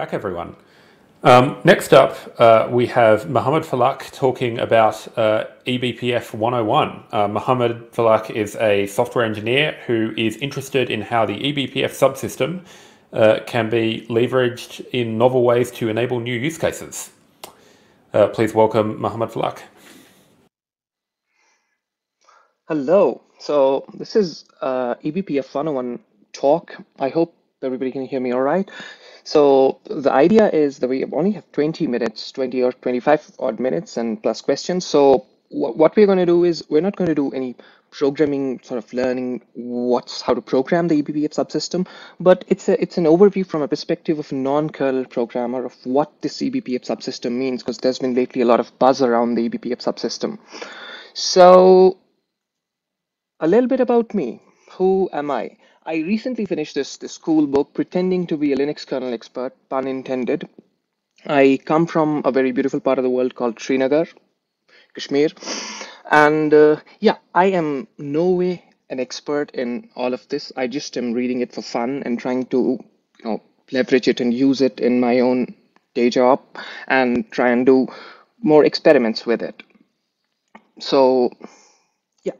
Back, everyone. Um, next up, uh, we have Muhammad Falak talking about uh, eBPF 101. Uh, Muhammad Falak is a software engineer who is interested in how the eBPF subsystem uh, can be leveraged in novel ways to enable new use cases. Uh, please welcome Muhammad Falak. Hello. So this is uh, eBPF 101 talk. I hope everybody can hear me all right. So the idea is that we only have 20 minutes, 20 or 25 odd minutes and plus questions. So what we're going to do is we're not going to do any programming sort of learning what's how to program the eBPF subsystem, but it's a it's an overview from a perspective of a non-kernel programmer of what this eBPF subsystem means because there's been lately a lot of buzz around the eBPF subsystem. So a little bit about me. Who am I? I recently finished this, this cool book, Pretending to be a Linux kernel expert, pun intended. I come from a very beautiful part of the world called Srinagar, Kashmir. And uh, yeah, I am no way an expert in all of this. I just am reading it for fun and trying to, you know, leverage it and use it in my own day job and try and do more experiments with it. So yeah,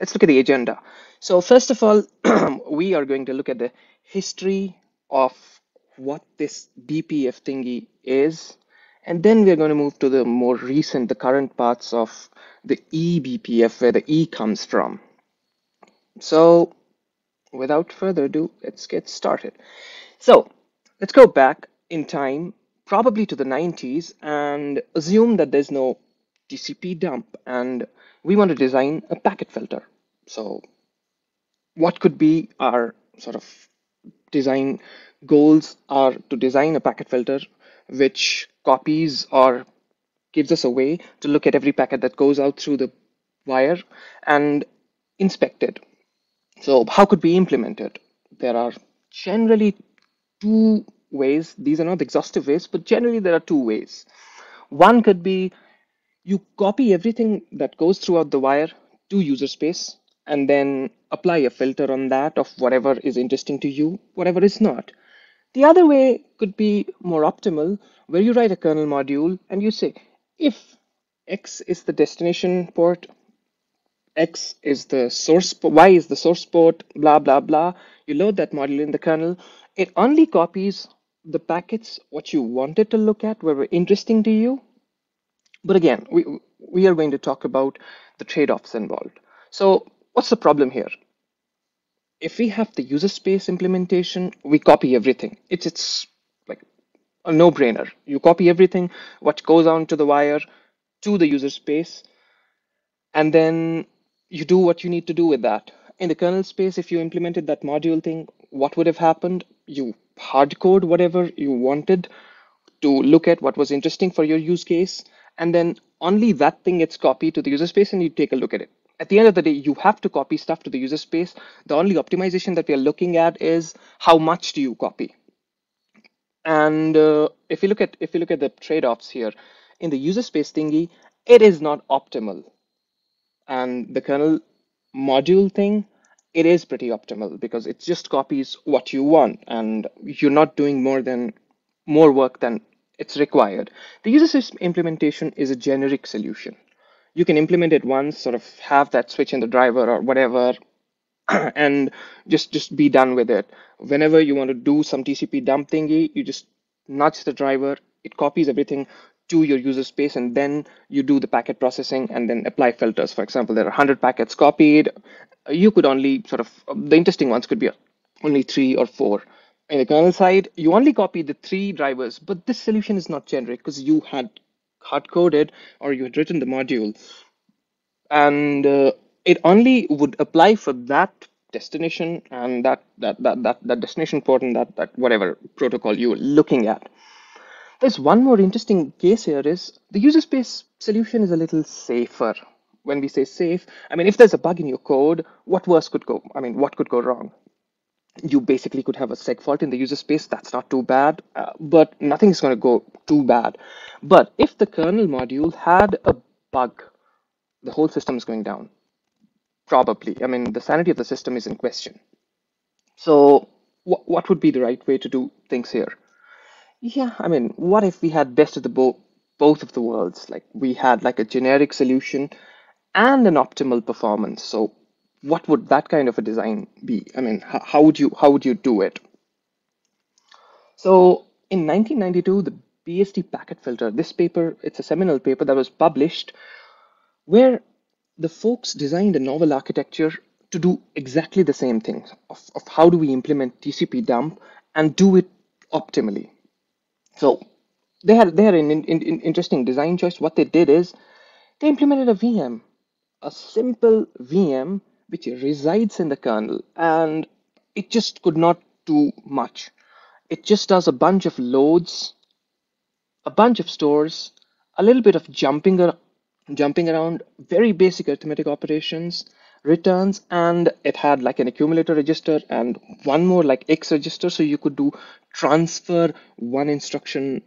let's look at the agenda. So first of all, we are going to look at the history of what this BPF thingy is. And then we're going to move to the more recent, the current parts of the eBPF, where the E comes from. So without further ado, let's get started. So let's go back in time, probably to the 90s, and assume that there's no TCP dump, and we want to design a packet filter. So what could be our sort of design goals are to design a packet filter which copies or gives us a way to look at every packet that goes out through the wire and inspect it. So how could we implement it? There are generally two ways. These are not exhaustive ways, but generally there are two ways. One could be you copy everything that goes throughout the wire to user space and then apply a filter on that of whatever is interesting to you, whatever is not. The other way could be more optimal, where you write a kernel module and you say, if X is the destination port, X is the source, Y is the source port, blah, blah, blah. You load that module in the kernel. It only copies the packets, what you wanted to look at, were interesting to you. But again, we, we are going to talk about the trade-offs involved. So What's the problem here? If we have the user space implementation, we copy everything. It's it's like a no-brainer. You copy everything, what goes on to the wire to the user space, and then you do what you need to do with that. In the kernel space, if you implemented that module thing, what would have happened? You hard code whatever you wanted to look at what was interesting for your use case, and then only that thing gets copied to the user space and you take a look at it at the end of the day, you have to copy stuff to the user space. The only optimization that we are looking at is how much do you copy. And uh, if you look at if you look at the trade-offs here in the user space thingy, it is not optimal. And the kernel module thing, it is pretty optimal because it just copies what you want, and you're not doing more than more work than it's required. The user space implementation is a generic solution you can implement it once, sort of have that switch in the driver or whatever, and just just be done with it. Whenever you want to do some TCP dump thingy, you just nudge the driver, it copies everything to your user space, and then you do the packet processing and then apply filters. For example, there are 100 packets copied. You could only sort of, the interesting ones could be only three or four. In the kernel side, you only copy the three drivers, but this solution is not generic because you had hard coded or you had written the module. And uh, it only would apply for that destination and that that that that, that destination port and that that whatever protocol you were looking at. There's one more interesting case here is the user space solution is a little safer. When we say safe i mean if there's a bug in your code what worse could go i mean what could go wrong you basically could have a seg fault in the user space. That's not too bad, uh, but nothing is going to go too bad. But if the kernel module had a bug, the whole system is going down. Probably. I mean, the sanity of the system is in question. So wh what would be the right way to do things here? Yeah, I mean, what if we had best of the bo both of the worlds? Like we had like a generic solution and an optimal performance. So what would that kind of a design be? I mean, how, how would you how would you do it? So in 1992, the BSD packet filter, this paper, it's a seminal paper that was published where the folks designed a novel architecture to do exactly the same thing of, of how do we implement TCP dump and do it optimally. So they had they had an in, in, interesting design choice. What they did is they implemented a VM, a simple VM which resides in the kernel, and it just could not do much. It just does a bunch of loads, a bunch of stores, a little bit of jumping jumping around, very basic arithmetic operations, returns, and it had like an accumulator register and one more like X register, so you could do transfer one instruction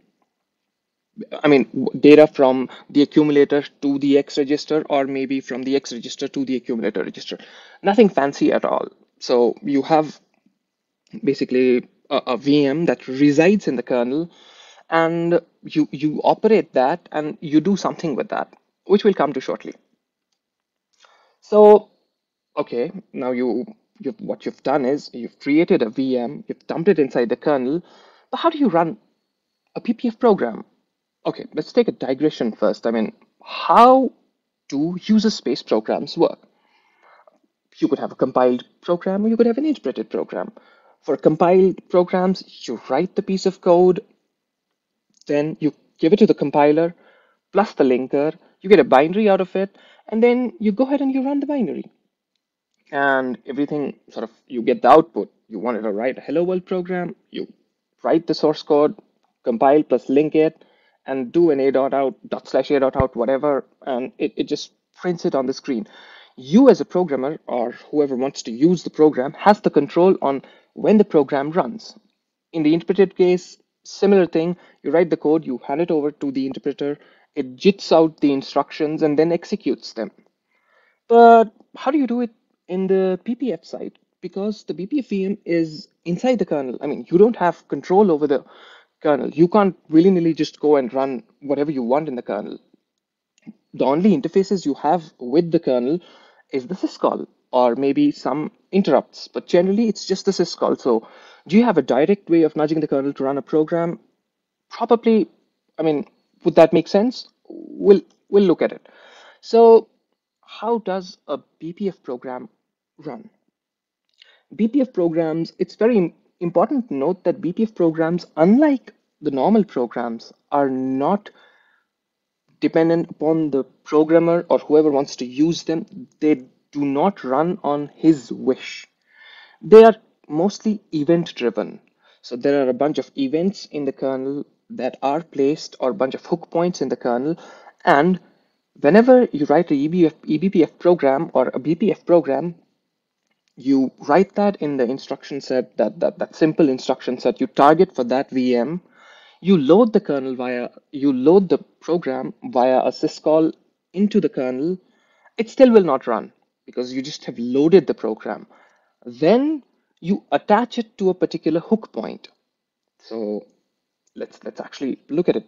I mean, data from the accumulator to the X register, or maybe from the X register to the accumulator register. Nothing fancy at all. So you have basically a, a VM that resides in the kernel, and you you operate that, and you do something with that, which we'll come to shortly. So, okay, now you you've, what you've done is you've created a VM, you've dumped it inside the kernel, but how do you run a BPF program? Okay, let's take a digression first. I mean, how do user space programs work? You could have a compiled program or you could have an interpreted program. For compiled programs, you write the piece of code, then you give it to the compiler, plus the linker, you get a binary out of it, and then you go ahead and you run the binary. And everything sort of, you get the output. You wanted to write a hello world program, you write the source code, compile plus link it, and do an a dot out dot slash a dot out whatever and it, it just prints it on the screen. You as a programmer or whoever wants to use the program has the control on when the program runs. In the interpreted case similar thing. You write the code you hand it over to the interpreter it jits out the instructions and then executes them. But how do you do it in the BPF side? Because the BPF VM is inside the kernel. I mean, you don't have control over the kernel. You can't willy-nilly just go and run whatever you want in the kernel. The only interfaces you have with the kernel is the syscall or maybe some interrupts, but generally it's just the syscall. So do you have a direct way of nudging the kernel to run a program? Probably, I mean, would that make sense? We'll, we'll look at it. So how does a BPF program run? BPF programs, it's very important to note that BPF programs, unlike the normal programs, are not dependent upon the programmer or whoever wants to use them. They do not run on his wish. They are mostly event driven. So there are a bunch of events in the kernel that are placed or a bunch of hook points in the kernel. And whenever you write a EBF, eBPF program or a BPF program, you write that in the instruction set, that, that, that simple instruction set, you target for that VM, you load the kernel via, you load the program via a syscall into the kernel, it still will not run because you just have loaded the program. Then you attach it to a particular hook point. So let's let's actually look at it.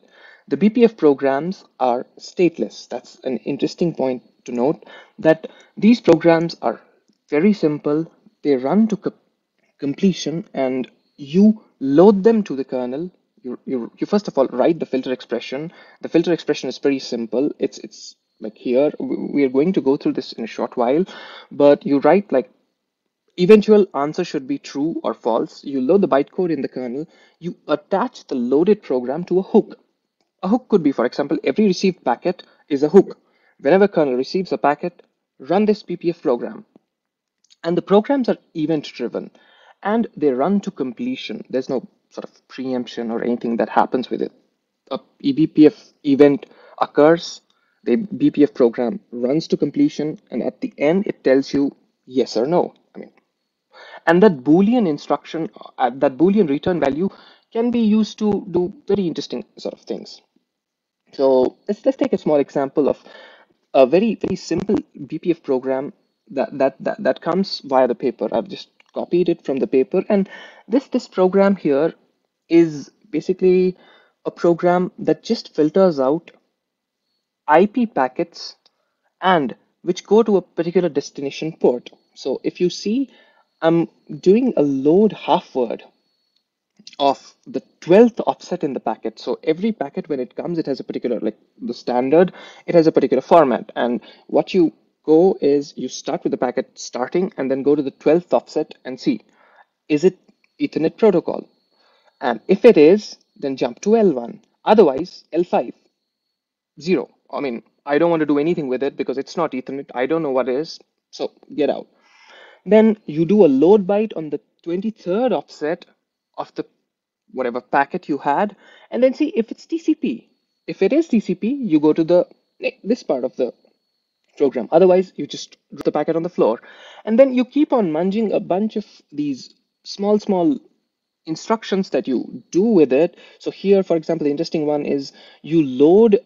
The BPF programs are stateless. That's an interesting point to note that these programs are very simple. They run to co completion and you load them to the kernel. You, you, you first of all write the filter expression. The filter expression is pretty simple. It's, it's like here, we are going to go through this in a short while, but you write like eventual answer should be true or false. You load the bytecode in the kernel. You attach the loaded program to a hook. A hook could be, for example, every received packet is a hook. Whenever kernel receives a packet, run this BPF program. And the programs are event driven and they run to completion. There's no sort of preemption or anything that happens with it. A eBPF event occurs, the BPF program runs to completion, and at the end it tells you yes or no. I mean, and that Boolean instruction, uh, that Boolean return value can be used to do very interesting sort of things. So let's, let's take a small example of a very, very simple BPF program that, that, that, that comes via the paper. I've just copied it from the paper. And this, this program here is basically a program that just filters out IP packets and which go to a particular destination port. So if you see, I'm doing a load half word of the 12th offset in the packet. So every packet, when it comes, it has a particular, like the standard, it has a particular format. And what you go is you start with the packet starting and then go to the 12th offset and see, is it Ethernet protocol? And if it is, then jump to L1. Otherwise, L5, zero. I mean, I don't want to do anything with it because it's not Ethernet. I don't know what it is. So get out. Then you do a load byte on the 23rd offset of the whatever packet you had, and then see if it's TCP. If it is TCP, you go to the this part of the program. Otherwise, you just drop the packet on the floor. And then you keep on munging a bunch of these small, small instructions that you do with it. So here, for example, the interesting one is you load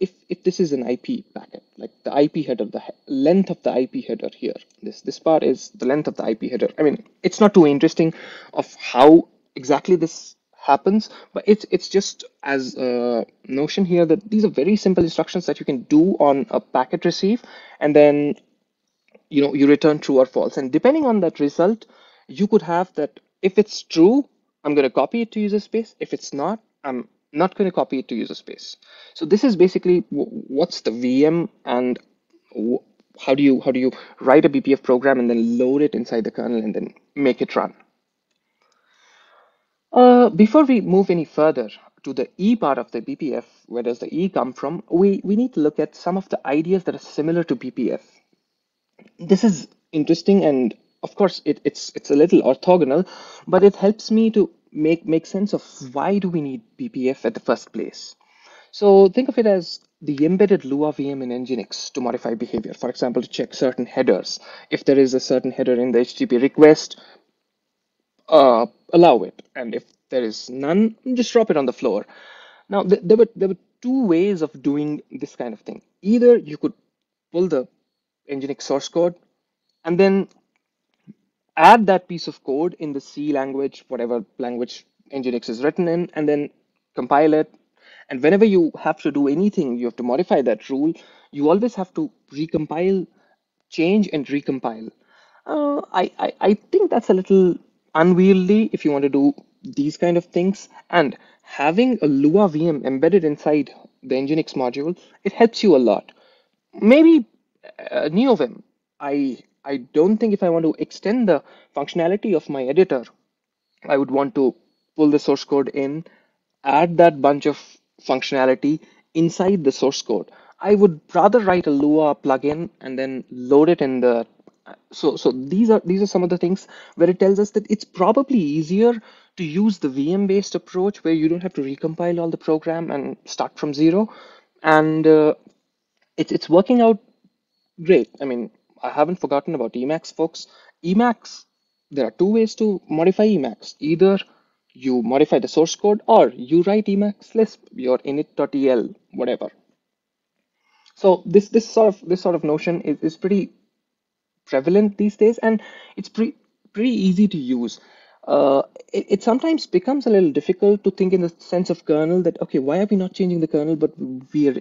if if this is an IP packet, like the IP header, the length of the IP header here, this this part is the length of the IP header. I mean, it's not too interesting of how exactly this happens, but it's it's just as a notion here that these are very simple instructions that you can do on a packet receive, and then you know you return true or false. And depending on that result, you could have that if it's true, I'm going to copy it to user space. If it's not, I'm not going to copy it to user space. So this is basically what's the VM and how do you how do you write a BPF program and then load it inside the kernel and then make it run. Uh, before we move any further to the E part of the BPF, where does the E come from? We we need to look at some of the ideas that are similar to BPF. This is interesting and of course it, it's it's a little orthogonal, but it helps me to make make sense of why do we need BPF at the first place. So think of it as the embedded Lua VM in Nginx to modify behavior. For example, to check certain headers. If there is a certain header in the HTTP request, uh, allow it. And if there is none, just drop it on the floor. Now, th there were there were two ways of doing this kind of thing. Either you could pull the Nginx source code and then add that piece of code in the C language, whatever language Nginx is written in, and then compile it. And whenever you have to do anything, you have to modify that rule, you always have to recompile, change and recompile. Uh, I, I, I think that's a little unwieldy if you want to do these kind of things. And having a Lua VM embedded inside the Nginx module, it helps you a lot. Maybe uh, NeoVim. I I don't think if I want to extend the functionality of my editor, I would want to pull the source code in, add that bunch of functionality inside the source code. I would rather write a Lua plugin and then load it in the so so these are these are some of the things where it tells us that it's probably easier to use the VM based approach where you don't have to recompile all the program and start from zero and uh, it's it's working out great. I mean, I haven't forgotten about Emacs, folks. Emacs, there are two ways to modify Emacs. Either you modify the source code or you write Emacs Lisp, your init.el, whatever. So this this sort of this sort of notion is, is pretty prevalent these days, and it's pretty pretty easy to use. Uh, it, it, sometimes becomes a little difficult to think in the sense of kernel that okay, why are we not changing the kernel, but we are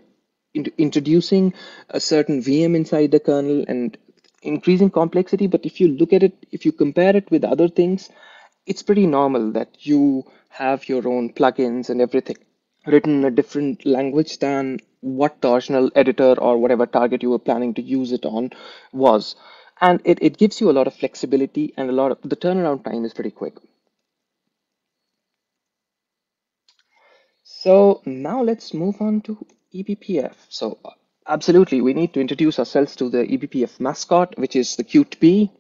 in introducing a certain VM inside the kernel and increasing complexity. But if you look at it, if you compare it with other things, it's pretty normal that you have your own plugins and everything written in a different language than what the original editor or whatever target you were planning to use it on was. And it, it gives you a lot of flexibility and a lot of the turnaround time is pretty quick. So now let's move on to eBPF. So uh, absolutely, we need to introduce ourselves to the eBPF mascot, which is the cute bee.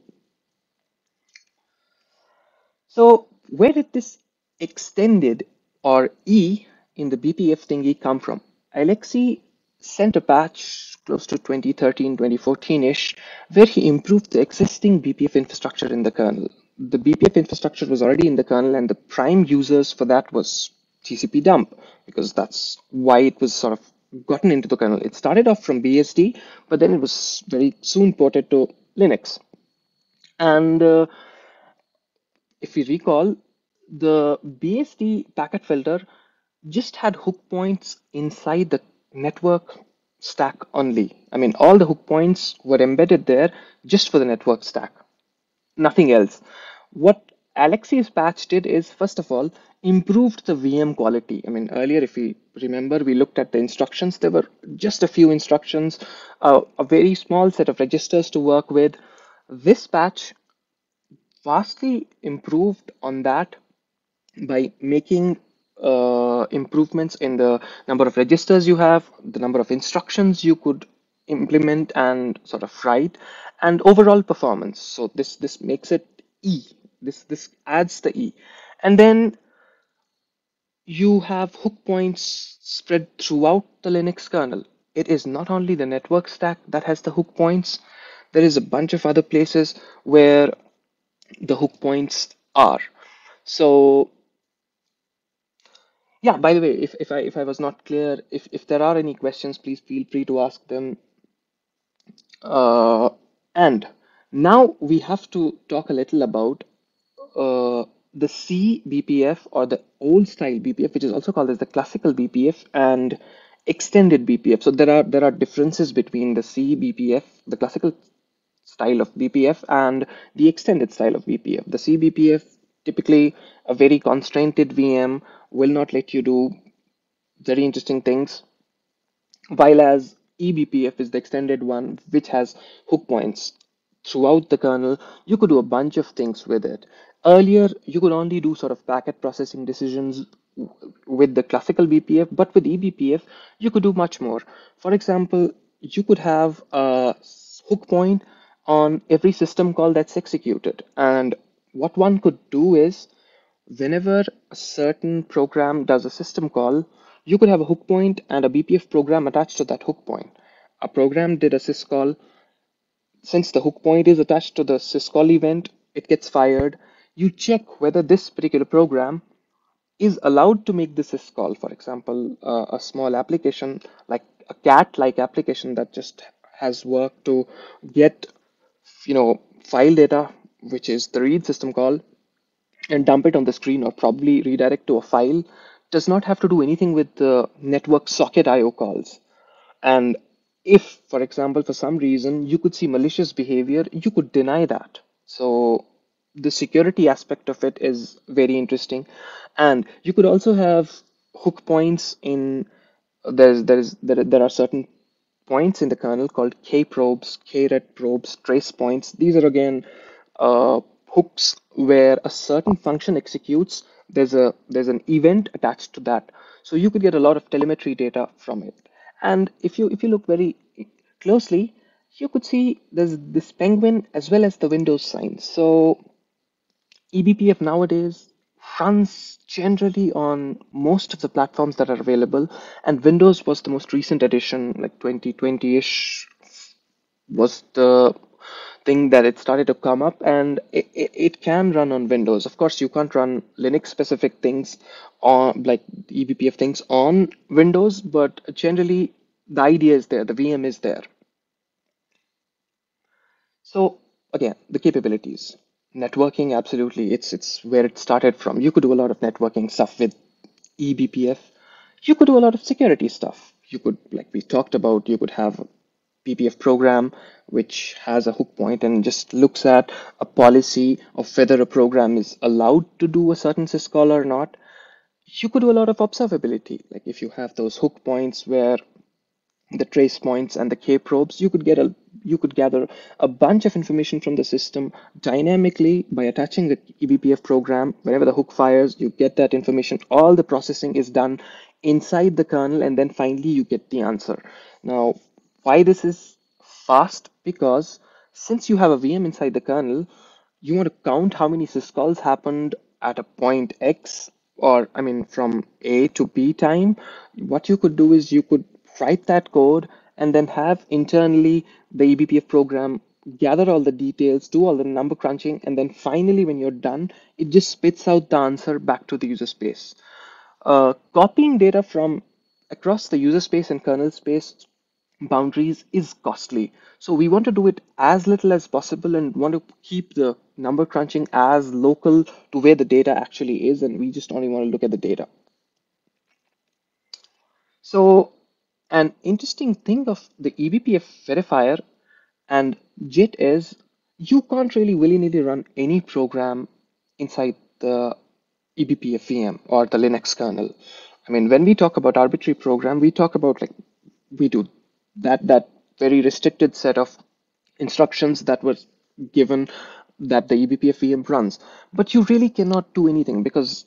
So where did this extended or E in the BPF thingy come from? Alexei sent a patch close to 2013, 2014-ish, where he improved the existing BPF infrastructure in the kernel. The BPF infrastructure was already in the kernel and the prime users for that was TCP dump because that's why it was sort of gotten into the kernel. It started off from BSD, but then it was very soon ported to Linux. And uh, if you recall, the BSD packet filter just had hook points inside the network stack only. I mean, all the hook points were embedded there just for the network stack, nothing else. What Alexei's patch did is, first of all, improved the VM quality. I mean, earlier, if we remember, we looked at the instructions. There were just a few instructions, uh, a very small set of registers to work with. This patch vastly improved on that by making uh, improvements in the number of registers you have, the number of instructions you could implement and sort of write, and overall performance. So this this makes it E. This this adds the E, and then you have hook points spread throughout the Linux kernel. It is not only the network stack that has the hook points. There is a bunch of other places where the hook points are. So yeah, by the way, if, if I if I was not clear, if, if there are any questions, please feel free to ask them. Uh, and now we have to talk a little about uh, the C BPF or the old style BPF, which is also called as the classical BPF and extended BPF. So there are there are differences between the C BPF, the classical style of BPF, and the extended style of BPF. The C BPF typically a very constrained VM will not let you do very interesting things, while as eBPF is the extended one, which has hook points throughout the kernel. You could do a bunch of things with it. Earlier, you could only do sort of packet processing decisions with the classical BPF, but with eBPF, you could do much more. For example, you could have a hook point on every system call that's executed. And what one could do is whenever a certain program does a system call, you could have a hook point and a BPF program attached to that hook point. A program did a syscall. Since the hook point is attached to the syscall event, it gets fired. You check whether this particular program is allowed to make the syscall. For example, uh, a small application like a cat-like application that just has work to get, you know, file data, which is the read system call, and dump it on the screen or probably redirect to a file does not have to do anything with the network socket IO calls. And if, for example, for some reason you could see malicious behavior, you could deny that. So the security aspect of it is very interesting. And you could also have hook points in there's there's there, there are certain points in the kernel called k probes, k ret probes, trace points. These are again uh, hooks where a certain function executes, there's a there's an event attached to that. So you could get a lot of telemetry data from it. And if you if you look very closely, you could see there's this penguin as well as the Windows sign. So eBPF nowadays runs generally on most of the platforms that are available, and Windows was the most recent edition, like 2020-ish was the thing that it started to come up and it, it, it, can run on Windows. Of course, you can't run Linux specific things on like eBPF things on Windows, but generally the idea is there, the VM is there. So again, the capabilities. Networking, absolutely, it's it's where it started from. You could do a lot of networking stuff with eBPF. You could do a lot of security stuff. You could, like we talked about, you could have BPF program which has a hook point and just looks at a policy of whether a program is allowed to do a certain syscall or not. You could do a lot of observability. Like if you have those hook points where the trace points and the K probes, you could get a you could gather a bunch of information from the system dynamically by attaching the eBPF program. Whenever the hook fires, you get that information. All the processing is done inside the kernel, and then finally you get the answer. Now, why this is fast? Because since you have a VM inside the kernel, you want to count how many syscalls happened at a point X or I mean from A to B time. What you could do is you could write that code and then have internally the eBPF program gather all the details, do all the number crunching, and then finally, when you're done, it just spits out the answer back to the user space. Uh, copying data from across the user space and kernel space boundaries is costly. So we want to do it as little as possible and want to keep the number crunching as local to where the data actually is, and we just only want to look at the data. So an interesting thing of the eBPF verifier and JIT is you can't really willy-nilly run any program inside the eBPF VM or the Linux kernel. I mean, when we talk about arbitrary program, we talk about like we do that that very restricted set of instructions that was given that the eBPF VM runs. But you really cannot do anything because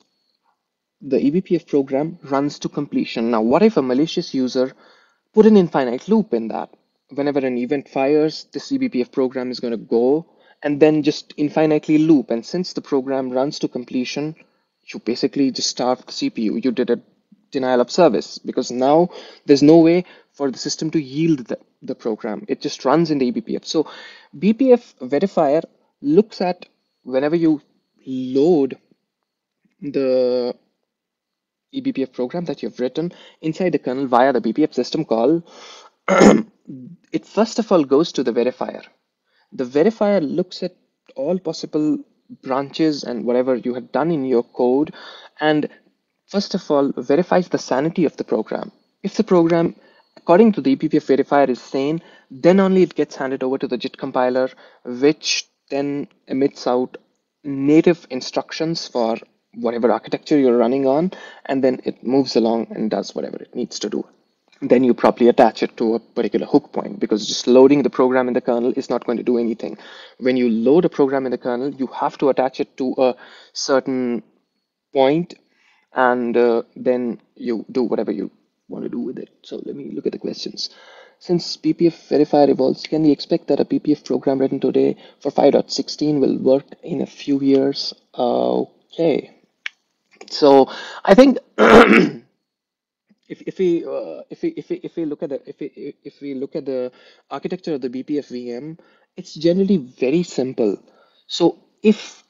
the eBPF program runs to completion. Now, what if a malicious user put an infinite loop in that? Whenever an event fires, this eBPF program is going to go and then just infinitely loop. And since the program runs to completion, you basically just starved the CPU. You did a denial of service because now there's no way for the system to yield the, the program. It just runs in the eBPF. So BPF verifier looks at whenever you load the eBPF program that you've written inside the kernel via the BPF system call, it first of all goes to the verifier. The verifier looks at all possible branches and whatever you have done in your code and first of all verifies the sanity of the program. If the program according to the eBPF verifier is sane, then only it gets handed over to the JIT compiler, which then emits out native instructions for whatever architecture you're running on, and then it moves along and does whatever it needs to do. Then you properly attach it to a particular hook point because just loading the program in the kernel is not going to do anything. When you load a program in the kernel, you have to attach it to a certain point and uh, then you do whatever you want to do with it. So let me look at the questions. Since BPF verifier evolves, can we expect that a BPF program written today for 5.16 will work in a few years? Okay. So I think if, if we uh, if we if we if we look at the if we if we look at the architecture of the BPF VM, it's generally very simple. So if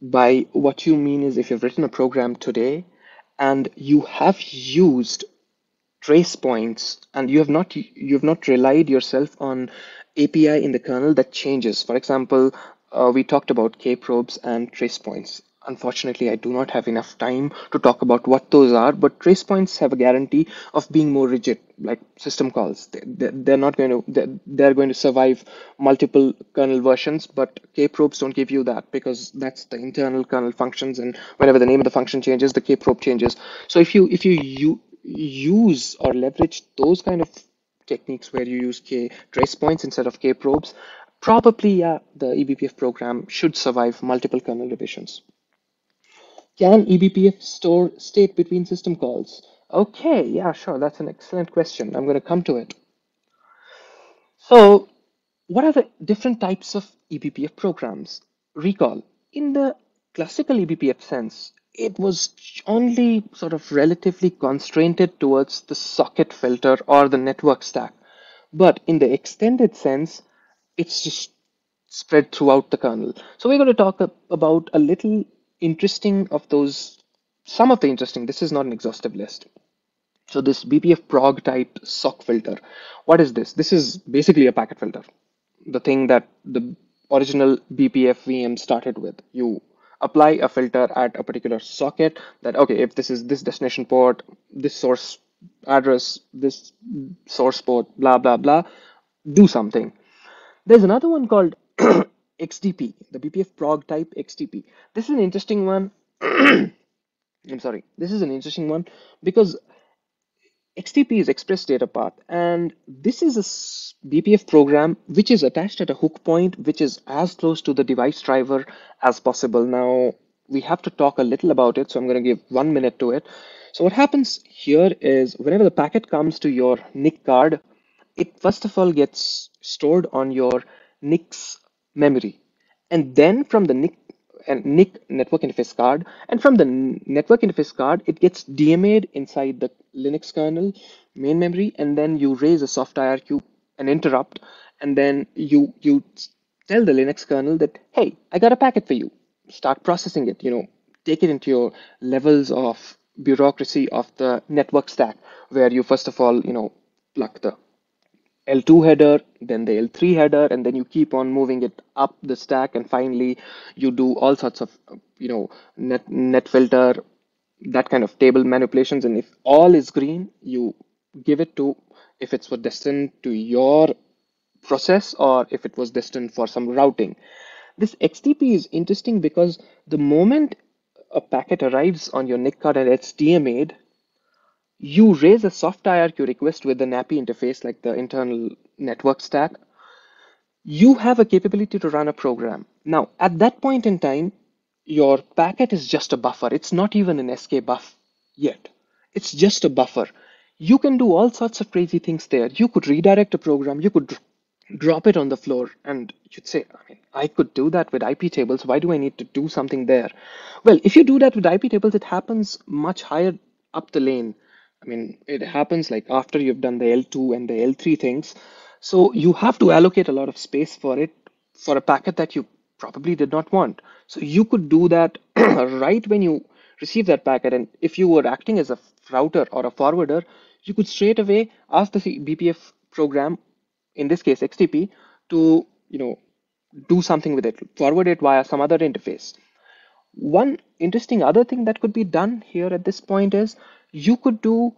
by what you mean is if you've written a program today and you have used trace points and you have not you have not relied yourself on API in the kernel that changes. For example, uh, we talked about k probes and trace points. Unfortunately, I do not have enough time to talk about what those are, but trace points have a guarantee of being more rigid, like system calls. They, they're not going to, they're, they're going to survive multiple kernel versions, but kprobes don't give you that because that's the internal kernel functions. And whenever the name of the function changes, the kprobe changes. So if you, if you, you use or leverage those kind of techniques where you use k trace points instead of k probes, probably yeah, the eBPF program should survive multiple kernel revisions. Can eBPF store state between system calls? Okay, yeah, sure. That's an excellent question. I'm going to come to it. So what are the different types of eBPF programs? Recall, in the classical eBPF sense, it was only sort of relatively constrained towards the socket filter or the network stack. But in the extended sense, it's just spread throughout the kernel. So we're going to talk about a little interesting of those, some of the interesting, this is not an exhaustive list. So this BPF prog type sock filter, what is this? This is basically a packet filter. The thing that the original BPF VM started with. You apply a filter at a particular socket that, okay, if this is this destination port, this source address, this source port, blah, blah, blah, do something. There's another one called XDP, the BPF prog type XDP. This is an interesting one. I'm sorry. This is an interesting one because XDP is express data path, and this is a BPF program which is attached at a hook point which is as close to the device driver as possible. Now we have to talk a little about it, so I'm going to give one minute to it. So what happens here is whenever the packet comes to your NIC card, it first of all gets stored on your NIC's memory. And then from the NIC, and NIC network interface card, and from the network interface card, it gets DMA'd inside the Linux kernel main memory, and then you raise a soft IRQ, an interrupt, and then you you tell the Linux kernel that, hey, I got a packet for you. Start processing it, you know, take it into your levels of bureaucracy of the network stack, where you first of all, you know, plug the L2 header, then the L3 header, and then you keep on moving it up the stack, and finally you do all sorts of, you know, net net filter, that kind of table manipulations. And if all is green, you give it to if it's for destined to your process or if it was destined for some routing. This XDP is interesting because the moment a packet arrives on your NIC card and it's DMA'd, you raise a soft IRQ request with the NAPI interface, like the internal network stack, you have a capability to run a program. Now, at that point in time, your packet is just a buffer. It's not even an SK buff yet. It's just a buffer. You can do all sorts of crazy things there. You could redirect a program. You could drop it on the floor and you'd say, I mean, I could do that with IP tables. Why do I need to do something there? Well, if you do that with IP tables, it happens much higher up the lane. I mean, it happens like after you've done the L2 and the L3 things. So you have to allocate a lot of space for it for a packet that you probably did not want. So you could do that right when you receive that packet. And if you were acting as a router or a forwarder, you could straight away ask the BPF program in this case XDP, to you know do something with it, forward it via some other interface. One interesting other thing that could be done here at this point is you could do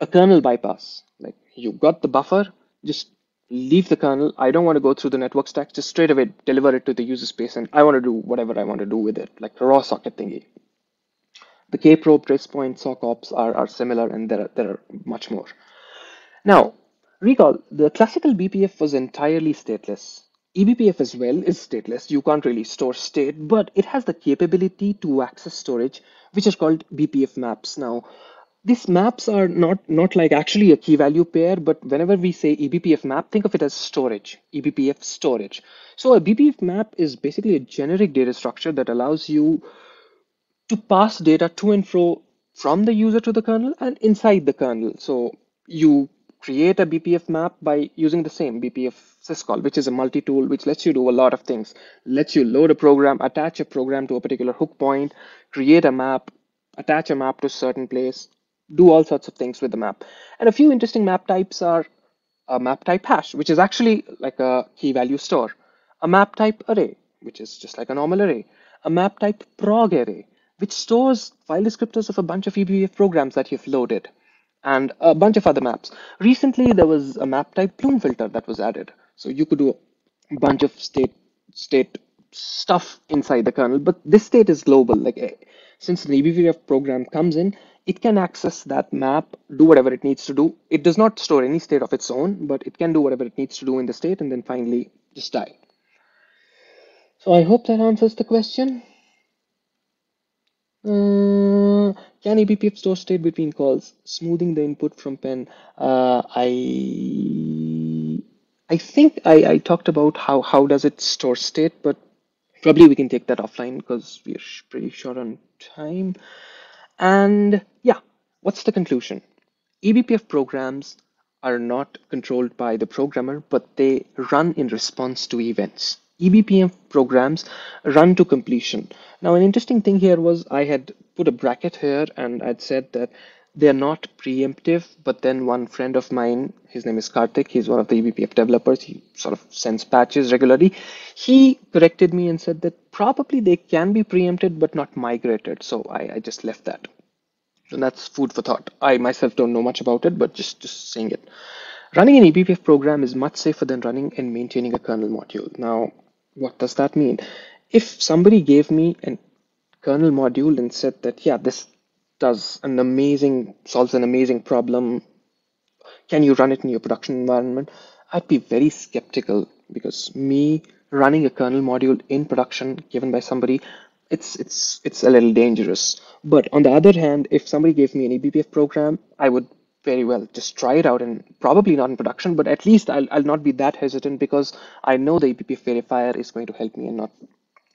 a kernel bypass. Like you got the buffer, just leave the kernel. I don't want to go through the network stack, just straight away deliver it to the user space, and I want to do whatever I want to do with it, like a raw socket thingy. The kprobe, tracepoint, sock ops are, are similar, and there are, there are much more. Now, Recall, the classical BPF was entirely stateless. eBPF as well is stateless. You can't really store state, but it has the capability to access storage, which is called BPF maps. Now, these maps are not, not like actually a key value pair, but whenever we say eBPF map, think of it as storage, eBPF storage. So a BPF map is basically a generic data structure that allows you to pass data to and fro from the user to the kernel and inside the kernel. So you create a BPF map by using the same BPF syscall, which is a multi-tool, which lets you do a lot of things. Lets you load a program, attach a program to a particular hook point, create a map, attach a map to a certain place, do all sorts of things with the map. And a few interesting map types are a map type hash, which is actually like a key value store, a map type array, which is just like a normal array, a map type prog array, which stores file descriptors of a bunch of eBPF programs that you've loaded and a bunch of other maps. Recently, there was a map type bloom filter that was added. So you could do a bunch of state state stuff inside the kernel, but this state is global. Like eh, since the eBPF program comes in, it can access that map, do whatever it needs to do. It does not store any state of its own, but it can do whatever it needs to do in the state and then finally just die. So I hope that answers the question. Uh, can eBPF store state between calls, smoothing the input from pen? Uh, I I think I, I talked about how how does it store state, but probably we can take that offline because we're pretty short on time. And yeah, what's the conclusion? eBPF programs are not controlled by the programmer, but they run in response to events. eBPF programs run to completion. Now, an interesting thing here was I had put a bracket here and I'd said that they're not preemptive, but then one friend of mine, his name is Karthik, he's one of the eBPF developers, he sort of sends patches regularly. He corrected me and said that probably they can be preempted, but not migrated. So I, I just left that. And that's food for thought. I myself don't know much about it, but just, just saying it. Running an eBPF program is much safer than running and maintaining a kernel module. Now, what does that mean? if somebody gave me a kernel module and said that, yeah, this does an amazing, solves an amazing problem, can you run it in your production environment? I'd be very skeptical because me running a kernel module in production given by somebody, it's it's it's a little dangerous. But on the other hand, if somebody gave me an eBPF program, I would very well just try it out and probably not in production, but at least I'll, I'll not be that hesitant because I know the eBPF verifier is going to help me and not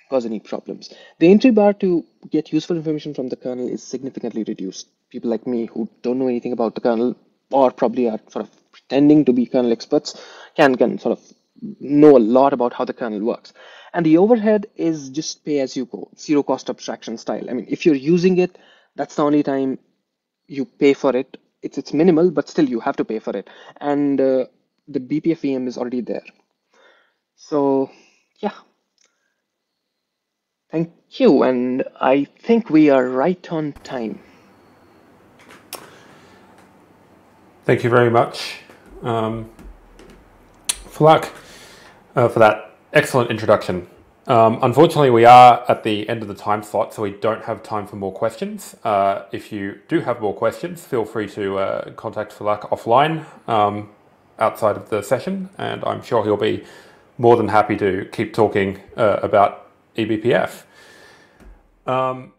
cause any problems. The entry bar to get useful information from the kernel is significantly reduced. People like me who don't know anything about the kernel or probably are sort of pretending to be kernel experts can, can sort of know a lot about how the kernel works. And the overhead is just pay as you go, zero cost abstraction style. I mean, if you're using it, that's the only time you pay for it. it's it's minimal, but still you have to pay for it, and uh, the BPF VM is already there. So yeah, thank you, and I think we are right on time. Thank you very much, um, Falak, uh, for that excellent introduction. Um, unfortunately, we are at the end of the time slot, so we don't have time for more questions. Uh, if you do have more questions, feel free to uh, contact Falak offline um, outside of the session, and I'm sure he'll be more than happy to keep talking uh, about eBPF. Um,